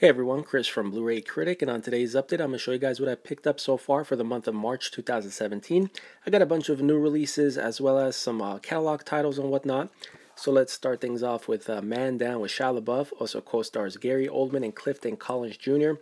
Hey everyone, Chris from Blu-ray Critic, and on today's update, I'm going to show you guys what I picked up so far for the month of March 2017. I got a bunch of new releases as well as some uh, catalog titles and whatnot. So let's start things off with uh, Man Down with Shia LaBeouf, also co-stars Gary Oldman and Clifton Collins Jr.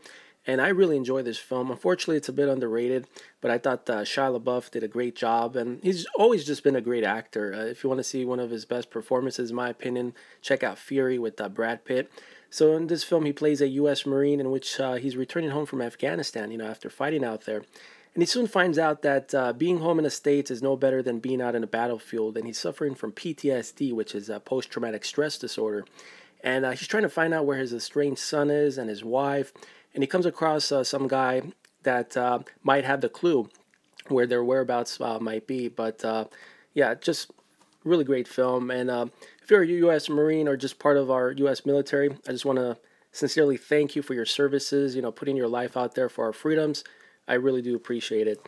And I really enjoy this film. Unfortunately, it's a bit underrated, but I thought uh, Shia LaBeouf did a great job, and he's always just been a great actor. Uh, if you want to see one of his best performances, in my opinion, check out Fury with uh, Brad Pitt. So in this film, he plays a U.S. Marine in which uh, he's returning home from Afghanistan, you know, after fighting out there. And he soon finds out that uh, being home in the States is no better than being out in a battlefield, and he's suffering from PTSD, which is a post traumatic stress disorder. And uh, he's trying to find out where his estranged son is and his wife. And he comes across uh, some guy that uh, might have the clue where their whereabouts uh, might be. But yeah, just really great film. And uh, if you're a U.S. Marine or just part of our U.S. military, I just want to sincerely thank you for your services. You know, putting your life out there for our freedoms. I really do appreciate it.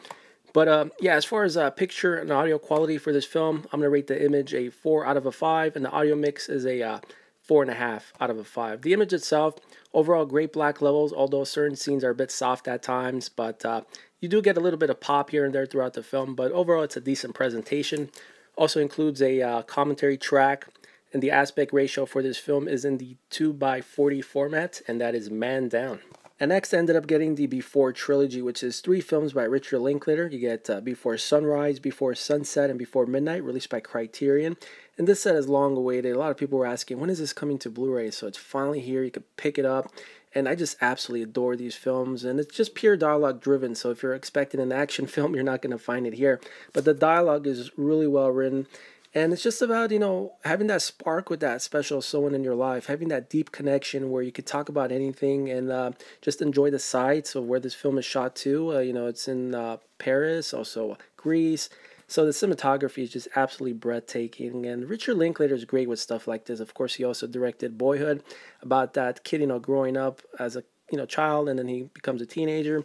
But uh, yeah, as far as uh, picture and audio quality for this film, I'm gonna rate the image a four out of a five, and the audio mix is a uh, four and a half out of a five. The image itself, overall, great black levels, although certain scenes are a bit soft at times, but uh, you do get a little bit of pop here and there throughout the film. But overall, it's a decent presentation. Also includes a uh, commentary track, and the aspect ratio for this film is in the 2 by 40 format, and that is man down. And next, I ended up getting the Before trilogy, which is three films by Richard Linklater. You get uh, Before Sunrise, Before Sunset, and Before Midnight, released by Criterion. And this set is long awaited. A lot of people were asking, when is this coming to Blu ray? So it's finally here. You can pick it up. And I just absolutely adore these films. And it's just pure dialogue driven. So if you're expecting an action film, you're not going to find it here. But the dialogue is really well written. And it's just about, you know, having that spark with that special someone in your life, having that deep connection where you could talk about anything and uh, just enjoy the sights of where this film is shot to. Uh, you know, it's in uh, Paris, also Greece. So the cinematography is just absolutely breathtaking, and Richard Linklater is great with stuff like this. Of course, he also directed Boyhood, about that kid, you know, growing up as a you know child, and then he becomes a teenager.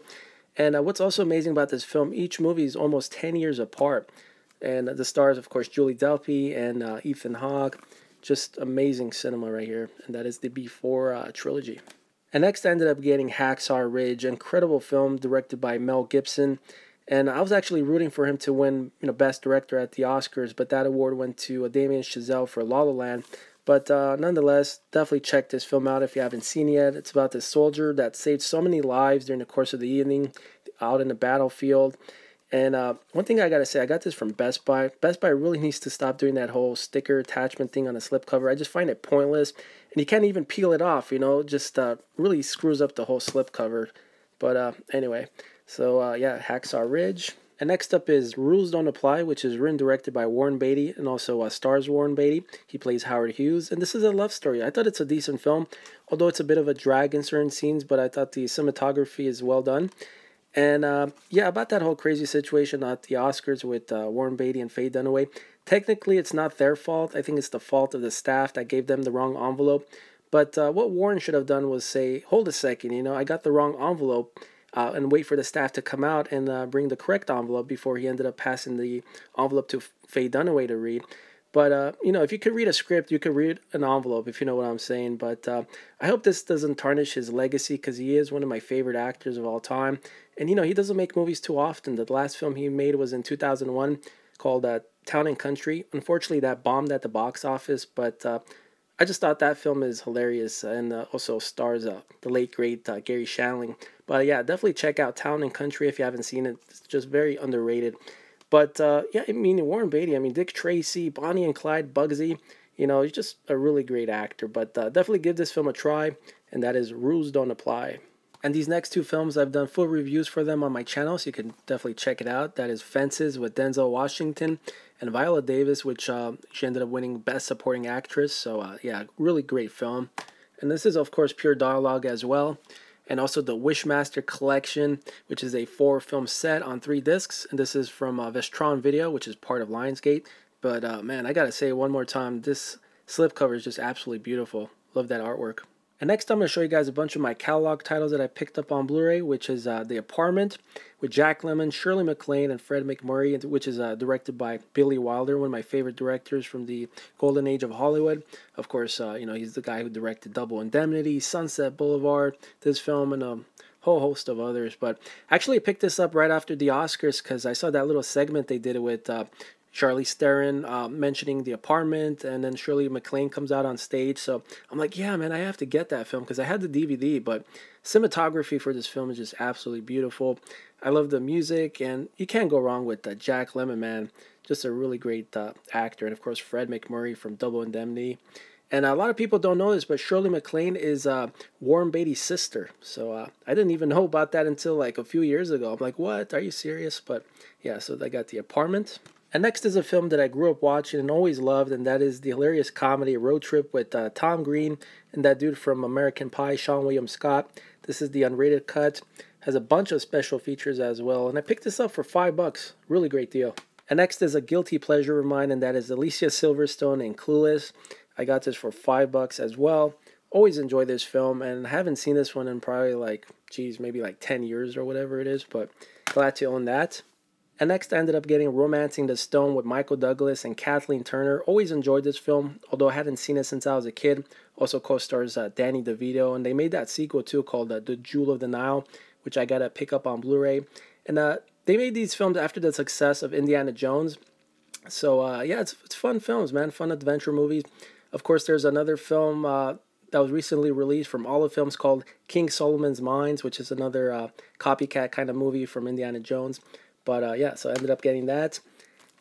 And uh, what's also amazing about this film, each movie is almost ten years apart, and the stars, of course, Julie Delpy and uh, Ethan Hawke. Just amazing cinema right here, and that is the Before uh, trilogy. And next, I ended up getting Hacksaw Ridge, incredible film directed by Mel Gibson. And I was actually rooting for him to win, you know, Best Director at the Oscars, but that award went to uh, Damien Chazelle for La La Land. But uh, nonetheless, definitely check this film out if you haven't seen it yet. It's about this soldier that saved so many lives during the course of the evening out in the battlefield. And uh, one thing I gotta say, I got this from Best Buy. Best Buy really needs to stop doing that whole sticker attachment thing on the slipcover. I just find it pointless, and you can't even peel it off. You know, just uh, really screws up the whole slipcover. But uh, anyway, so uh, yeah, Hacksaw Ridge. And next up is Rules Don't Apply, which is written directed by Warren Beatty and also uh, stars Warren Beatty. He plays Howard Hughes, and this is a love story. I thought it's a decent film, although it's a bit of a drag in certain scenes, but I thought the cinematography is well done. And uh, yeah, about that whole crazy situation at the Oscars with uh, Warren Beatty and Faye Dunaway. Technically, it's not their fault. I think it's the fault of the staff that gave them the wrong envelope. But uh, what Warren should have done was say, hold a second, you know, I got the wrong envelope uh, and wait for the staff to come out and uh, bring the correct envelope before he ended up passing the envelope to Faye Dunaway to read. But uh, you know, if you could read a script, you could read an envelope, if you know what I'm saying. But uh, I hope this doesn't tarnish his legacy because he is one of my favorite actors of all time. And you know, he doesn't make movies too often. The last film he made was in 2001 called uh, Town and Country. Unfortunately, that bombed at the box office, but uh, I just thought that film is hilarious and uh, also stars uh, the late great uh, Garry Shandling. But yeah, definitely check out Town and Country if you haven't seen it. It's just very underrated. But uh, yeah, I mean Warren Beatty, I mean Dick Tracy, Bonnie and Clyde, Bugsy. You know, he's just a really great actor. But uh, definitely give this film a try, and that is Rules Don't Apply. And these next two films, I've done full reviews for them on my channel, so you can definitely check it out. That is Fences with Denzel Washington and Viola Davis, which uh, she ended up winning Best Supporting Actress. So, uh, yeah, really great film. And this is, of course, pure dialogue as well. And also the Wishmaster Collection, which is a four film set on three discs. And this is from uh, Vestron Video, which is part of Lionsgate. But uh, man, I gotta say one more time, this slipcover is just absolutely beautiful. Love that artwork. And next I'm going to show you guys a bunch of my catalog titles that I picked up on Blu-ray, which is uh, The Apartment with Jack Lemmon, Shirley MacLaine, and Fred MacMurray, which is uh, directed by Billy Wilder, one of my favorite directors from the golden age of Hollywood. Of course, uh, you know, he's the guy who directed Double Indemnity, Sunset Boulevard, this film, and a whole host of others. But actually I picked this up right after the Oscars because I saw that little segment they did it with uh, Charlize Theron uh, mentioning the apartment, and then Shirley MacLaine comes out on stage. So I'm like, yeah, man, I have to get that film because I had the DVD. But cinematography for this film is just absolutely beautiful. I love the music, and you can't go wrong with uh, Jack Lemmon, man. Just a really great uh, actor, and of course Fred MacMurray from Double Indemnity. And a lot of people don't know this, but Shirley MacLaine is uh, Warren Beatty's sister. So uh, I didn't even know about that until like a few years ago. I'm like, what? Are you serious? But yeah, so I got the apartment. And next is a film that I grew up watching and always loved, and that is the hilarious comedy Road Trip with uh, Tom Green and that dude from American Pie, Seann William Scott. This is the unrated cut. Has a bunch of special features as well, and I picked this up for five bucks. Really great deal. And next is a guilty pleasure of mine, and that is Alicia Silverstone in Clueless. I got this for five bucks as well. Always enjoy this film, and haven't seen this one in probably like, geez, maybe like 10 years or whatever it is, but glad to own that. And next, I ended up getting Romancing the Stone with Michael Douglas and Kathleen Turner. Always enjoyed this film, although I hadn't seen it since I was a kid. Also co-stars uh, Danny DeVito, and they made that sequel too called uh, The Jewel of the Nile, which I got to pick up on Blu-ray. And uh, they made these films after the success of Indiana Jones. So uh, yeah, it's, it's fun films, man. Fun adventure movies. Of course, there's another film uh, that was recently released from all Olive Films called King Solomon's Mines, which is another uh, copycat kind of movie from Indiana Jones. But uh, yeah, so I ended up getting that.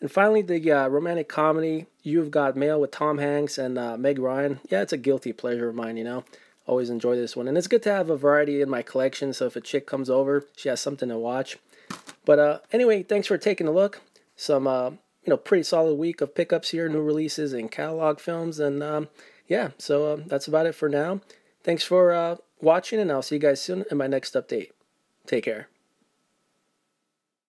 And finally, the uh, romantic comedy, You've Got Mail with Tom Hanks and uh, Meg Ryan. Yeah, it's a guilty pleasure of mine, you know. Always enjoy this one. And it's good to have a variety in my collection, so if a chick comes over, she has something to watch. But uh, anyway, thanks for taking a look. Some, uh, you know, pretty solid week of pickups here, new releases and catalog films. And um, yeah, so um, that's about it for now. Thanks for uh, watching, and I'll see you guys soon in my next update. Take care.